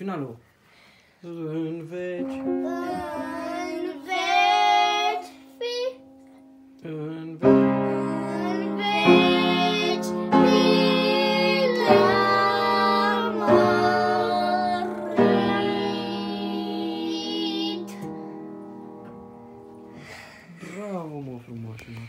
finalul. În veci. În veci fi. În veci. Bravo, mă, frumoasă, mă.